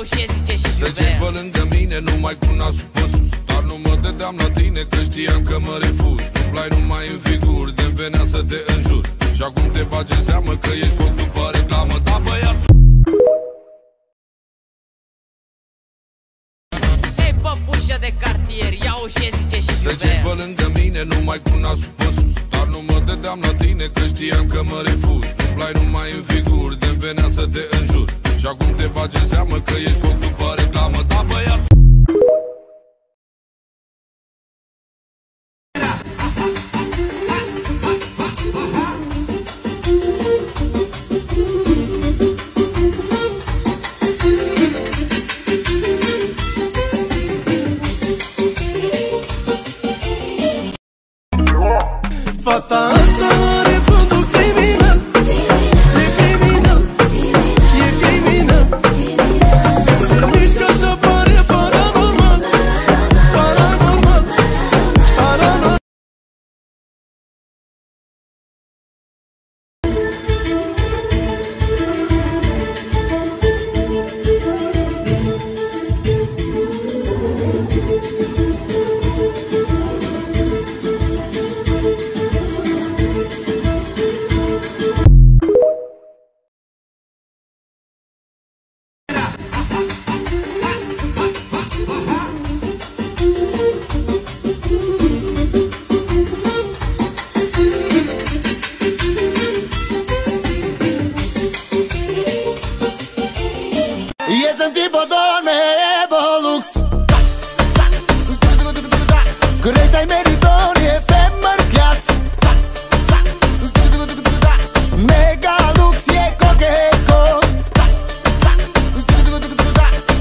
păpușă de cartier Ia o și zice și Treceai pe lângă mine, nu mai cu nasul pe sus Dar nu mă dădeam la tine, că știam că mă refuz. Umblai numai în figuri, de venea să te înjur. Și acum te bagi în seamă că ești foc după reclamă. Da băiat! Hei păpușă de cartier Ia o și zice și Treceai pe lângă mine, nu mai cu nasul pe sus Dar nu mă dădeam la tine, că știam că mă refuz. Umblai numai în figuri, de venea să te înjur Și acum te bagi în seamă că ești foc după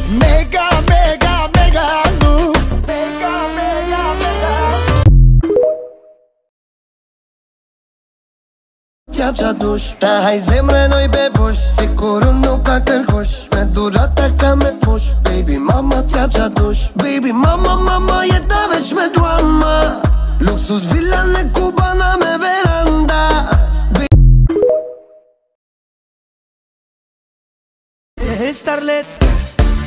Mega mega mega looks. Mega mega mega. Yapça dush Të hajzemre noj bebush Si kur unë nuk ka kërkush Me durat të ka me push Baby mama t'japqa dush Baby mama mama jeta veç me drama Luksus villa në kubana me veranda. Starlet.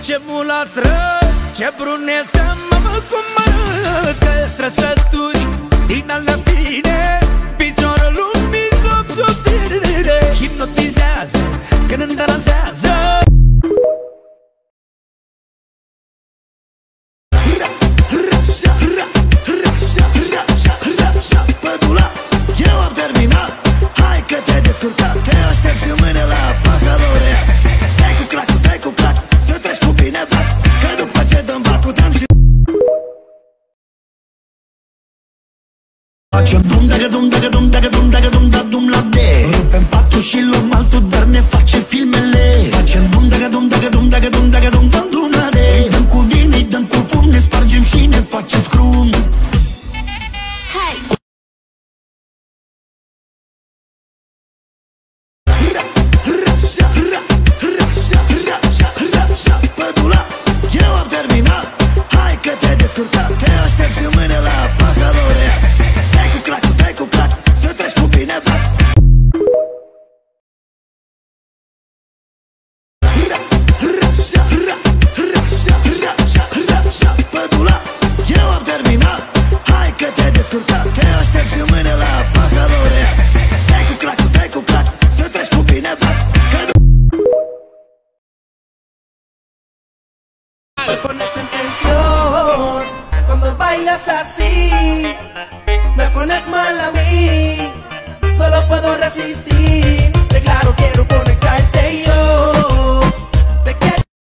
Ce mulatră, ce brunetă Mamă cum arătă trăsături Facem dum dacă dum dacă dum dacă dum dacă dum da dum la de Rupem patul și luăm altul dar ne facem filmele. Facem dum dacă dum dacă dum dacă dum dacă dum pones en tensión cuando bailas así. Me pones mal a mí, no lo puedo resistir. De claro quiero quiero